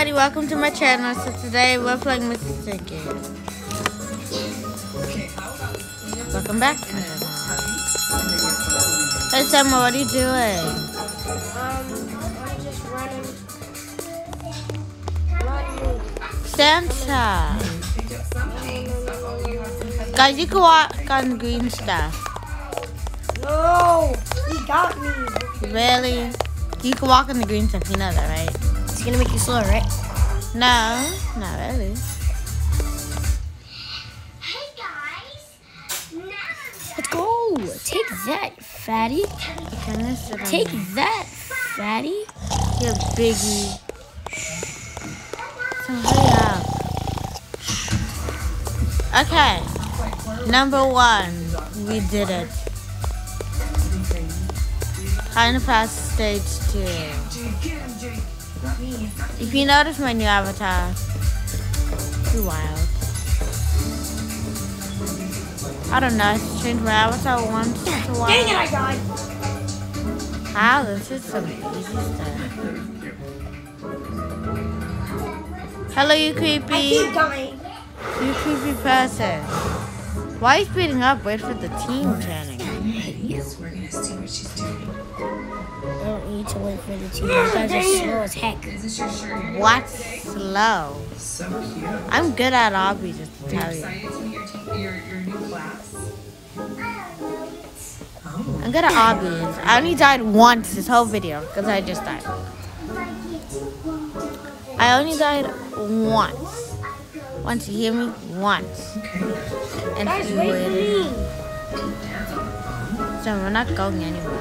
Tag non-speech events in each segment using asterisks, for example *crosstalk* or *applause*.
everybody, welcome to my channel. So today we're playing Mr. Stinky. Welcome back to my channel. Hey Summer, what are you doing? Um, I'm just running. Running. Santa. Guys, you can walk on green stuff. No, he got me. Really? You can walk on the green stuff, you know that, right? It's gonna make you slow, right? No, not really. Hey guys! Now Let's go. Take that, fatty. Can I sit on Take you? that, fatty. You biggie. So hurry up. Okay. Number one. We did it. Kind of past stage two. If you notice my new avatar, too wild. I don't know, I changed my avatar once a while. Dang it, I died. How? This is some easy stuff. Hello, you I creepy. keep dying. You creepy person. Why are you speeding up? Wait for the team turning. Yes, we're gonna see what she's doing. I don't need to wait for the team. You guys are slow as heck. Is this your shirt? You're slow? so cute. I'm good at obby, just to Are you tell you. excited to meet your, your, your new class? Oh. I'm good at obbies. I only died once this whole video because I just died. I only died once. Once, you hear me? Once. Okay. And Guys, he wait waited. for me. So we're not going anywhere.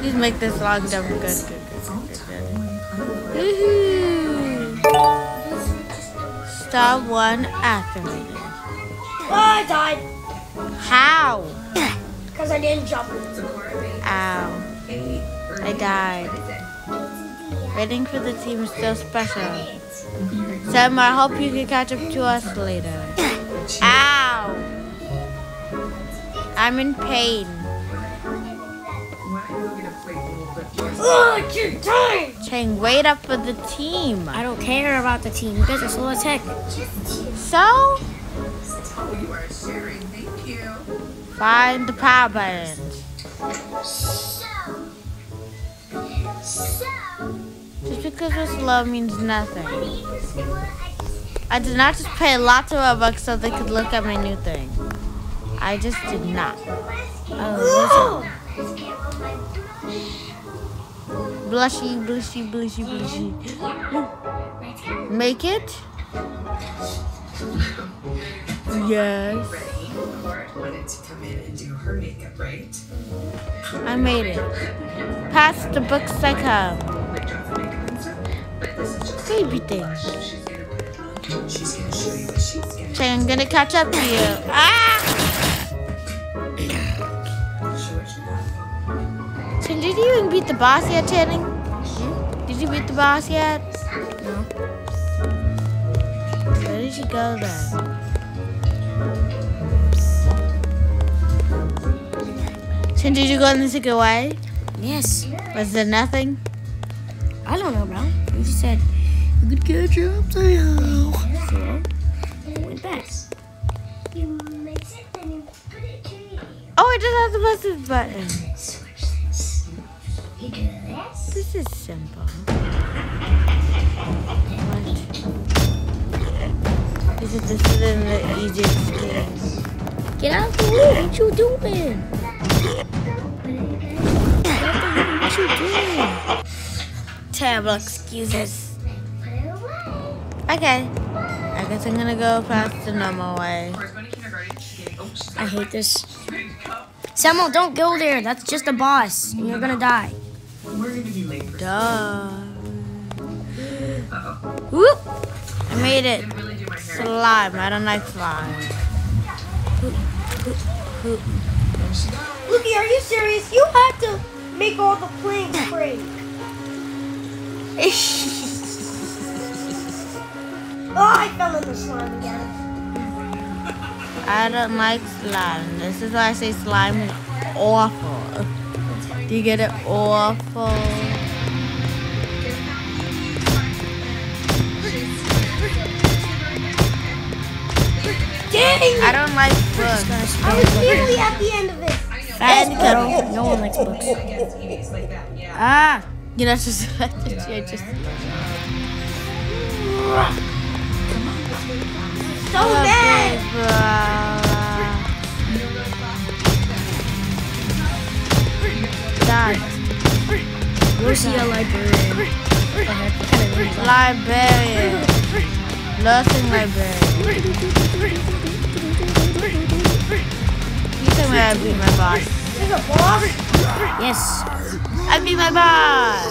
Please make this long jump good, good, good, good, good, good. Star one activated. Oh, I died How? because I didn't jump. Ow. I died. Waiting for the team is so special. Sam, I hope you can catch up to us later. Ow! We'll lift yours? Oh, you're dying. Chang, wait up for the team. I don't care about the team. You guys are slow as heck. So, you are sharing. Thank you. find the power buttons. So, so, Just because we're slow means nothing. in the school, I I did not just pay lots of Robux so they could look at my new thing. I just did not. *gasps* Oh, Blushy, blushy, blushy, blushy. Make it? Yes. Ready? Laura wanted to come in and do her makeup, right? I made it. Past the books I come. Great job for makeup and stuff. But this is just Baby things. she's gonna put on. She's gonna show you what she's gonna Okay, I'm gonna catch up to you. Ah! Did you even beat the boss yet, Channing? Hmm? Did you beat the boss yet? No. Where did you go then? So did you go in the secret way? yes. Was there nothing? I don't know, bro. You just said you could catch up somehow. So I went back. you mix it, then you put it to you. Oh, I just have to press this button. This. You do this. This is simple. What? This is, this is the easiest game. Get out the way. What you doing? What you doing? Terrible excuses. Put it away. Okay. I guess I'm gonna go past the normal way. Laura's going to kindergarten. She gave, she's I hate this. got a cup. Samuel, don't go there. That's just a boss, and you're gonna die. We're gonna be late for Duh. Uh-oh. Whoop! I made it. Didn't really do my hair. Slime. I don't like slime. Lucky, are you serious? You have to make all the planes *laughs* break. Oh, I fell in the slime again. I don't like slime. This is why I say slime is awful. Do you get it awful? Dang! I don't like books. I was nearly at the end of it. Fast bro. *laughs* No one likes books. Ah! You know, just *laughs* yeah, just. So bad. Dad, Where's the librarian? What the heck? What kind of name librarian, nursing librarian. You me I beat my boss. There's a boss. Yes. I beat my boss.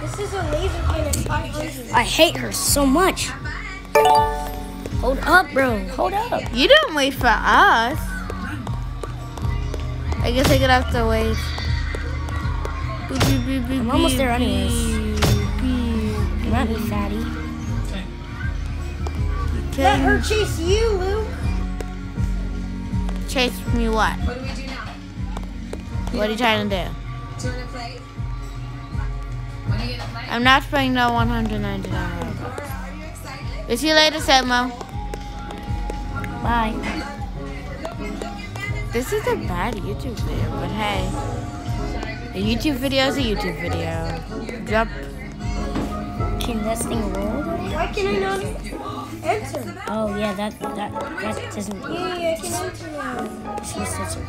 This is a laser cannon I hate her so much. Hold up, bro. Hold up. You didn't wait for us. I guess I could have to wait. I'm almost there anyways. Come at me, fatty. Let her chase you, Lou. Chase me what? What do we do now? What are you trying to do? Turn and play? When are you gonna play? I'm not paying no 199 Are you excited? We'll see you later, Selma. Bye. This is a bad YouTube video, but hey. A YouTube video is a YouTube video. Drop. Can this thing roll? Why can I not enter? Oh yeah, that that that doesn't. Yeah, yeah, I can enter now. She says her.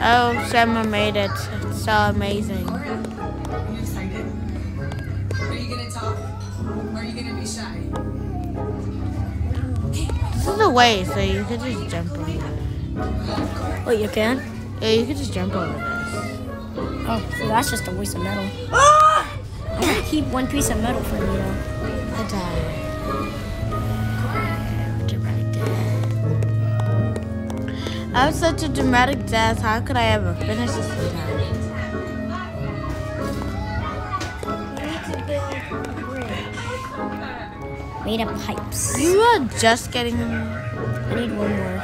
Oh, Selma made it. It's so amazing. This is a way, so you could just jump over it. Wait, you can? Yeah, you could just jump over this. Oh, so that's just a waste of metal. Ah! I'm gonna keep one piece of metal for you though. I died. I was such a dramatic death. How could I ever finish this in time? Need to build a bridge. Made of pipes. You are just getting. I need one more.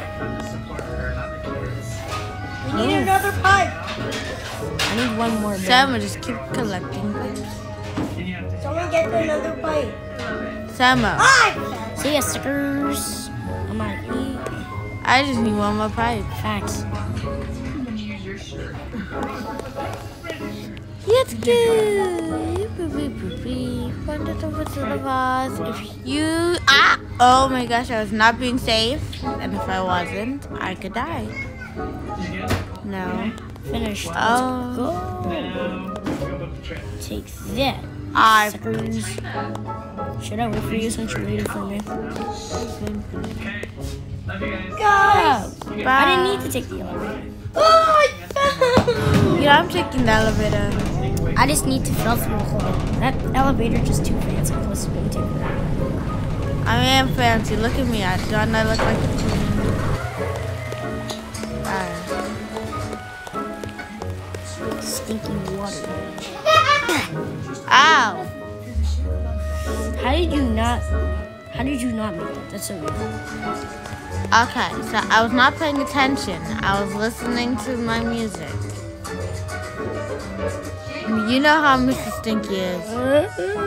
We need oh. another pipe. I need one more. bro. Selma, just keep collecting pipes. Someone get another pipe. Selma, Pipe! Uh, See ya, suckers. I'm out of here. I just need one more pipe. Facts. Let's go. Boopy, boopy. Wonderful Wizard of Oz. If you ah oh my gosh, I was not being safe, and if I wasn't, I could die. No. Finished. Let's Oh. go. Take that. I Suckers. Should I wait for you since you're waiting for me? Guys! Oh, I didn't need to take the elevator. Oh, I *laughs* Yeah, I'm taking the elevator. I just need to fill through a hole. That elevator just too fancy close to being taken. I am fancy. Look at me. I don't I look like a queen? Alright. Stinky water. Ow! How did you not? How did you not make that? That's so weird. Okay, so I was not paying attention. I was listening to my music. You know how Mr. Stinky is.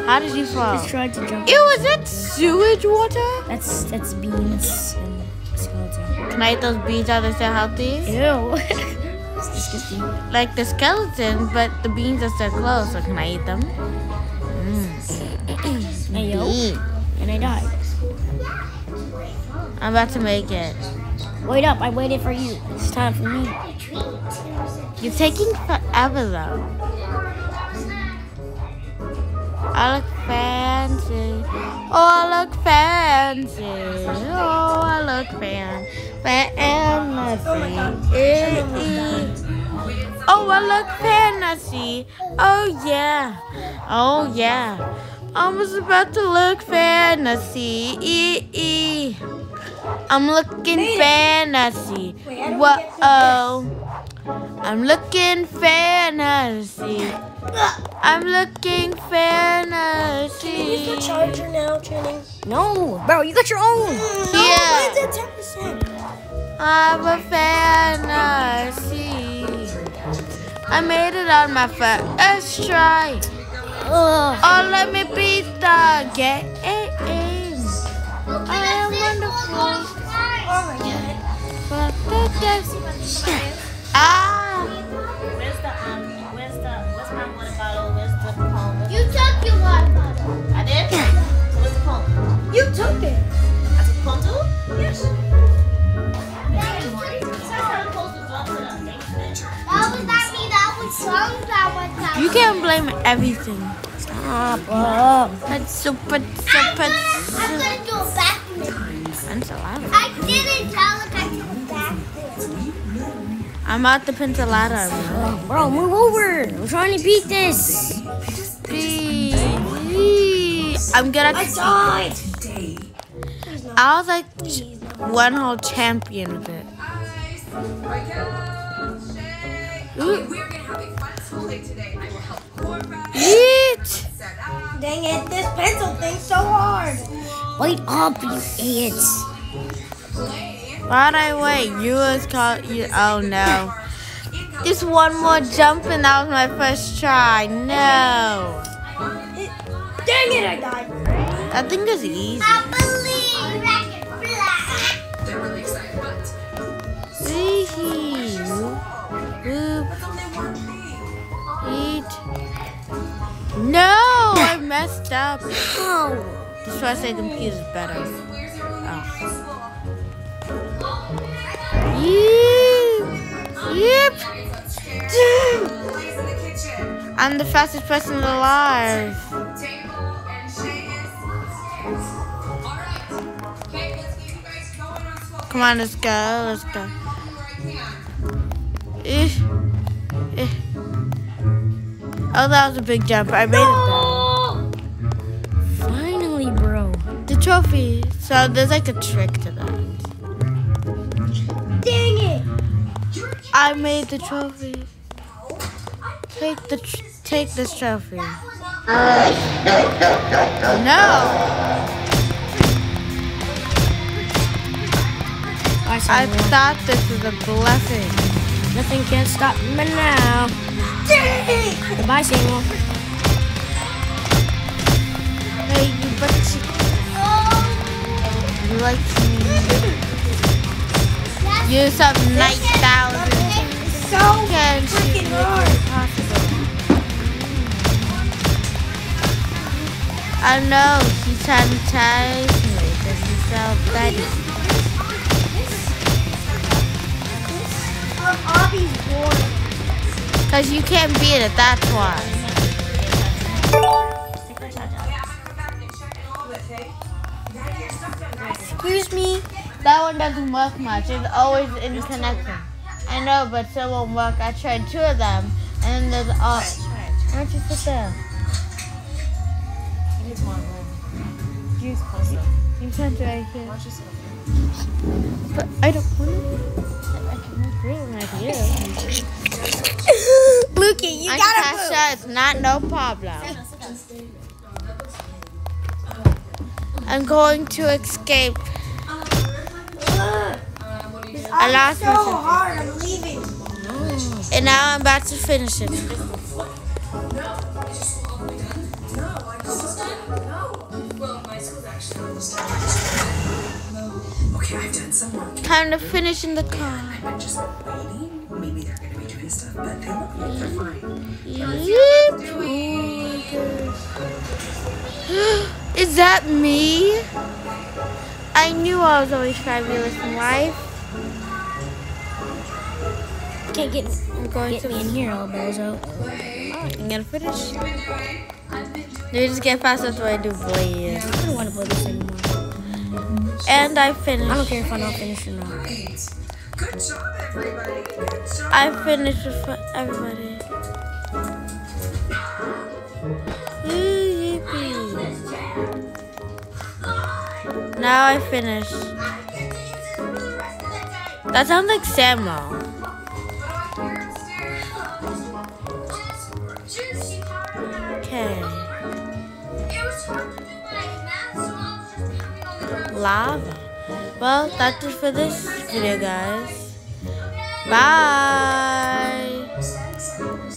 How did you fall? Just tried to jump. Ew, is that sewage water? That's that's beans and skeleton. Can I eat those beans? Are they still healthy? Ew. *laughs* it's disgusting. Like the skeleton, but the beans are still closed, so can I eat them? Mm. *clears throat* Hey yo. Mm. Eat. And I died. I'm about to make it. Wait up! I waited for you. It's time for me. You're taking forever though. I look fancy. Oh, I look fancy. Oh, I look fan fancy. Eh. Oh, I look fancy. Oh yeah. Oh yeah. I was about to look fancy. E e. I'm looking fancy. Whoa. through I'm looking fancy. I'm looking Can I use the charger now, Channing? No, bro, you got your own. Yeah. Mine's at 10%. I'm a fantasy. I made it on my first try. Ugh. Oh, let me beat the game. I am wonderful. Oh my god. But the best. Ah, you everything. Stop. That's super, super, I'm super. gonna do a back. Pencil out. I didn't tell it. I did a back. I'm out the pencil out already. bro, move over. I'm trying to beat this. Please. I'm gonna. I died. I was like one whole champion of it. Okay, we're gonna have a fun school day today. I will help Cora Eat. Dang it, this pencil thing's so hard. Wait up, you idiots. Why'd I wait? You was called. You, oh no. Just one more jump and that was my first try. No. Dang it, I died. I think it's easy. I believe I can fly. They're really excited, but. No, I messed up. Oh. That's why I say computer's better. Oh. Yep. Yep. I'm the fastest person alive. Come on, let's go. Let's go. Eh. Oh, that was a big jump. I made it though. Finally, bro. The trophy. So there's like a trick to that. Dang it. I made the trophy. Take the tr- take this trophy. No. Bye, I thought this was a blessing. Nothing can stop me now. Goodbye, Samuel. Hey, you but you, you like me. You some nice thousand. So Can freaking hard. I know he's trying to chase me because he's so petty. Obby's bored. Because you can't beat it, that's why. Excuse me. That one doesn't work much. It's always in connection. I know, but still won't work. I tried two of them, and then there's all. Why don't you sit there? You can't do here. But I don't want to. I can work really right here. Lukey, you I gotta can Tasha, it's not no problem. I'm going to escape. I lost so my hard. I'm leaving. and now I'm about to finish it. Well, my school's actually almost done. Okay, I've done some work. Time to finish in the car. I'm just waiting. Maybe they're gonna be doing stuff, but they look like they're fine. Yep. Is that me? I knew I was always fabulous in life. Can't get, I'm going get to. me in here, old bozo. I'm gonna finish. Let me just get past that's what I do, please. I don't want to play this anymore. And I finished. I don't care if I don't finish or not. Good job, everybody. Good job. I finished with everybody. Yippee. Now I finished. That sounds like Samuel. Okay. Lava. Well, that's it for this video, guys. Bye.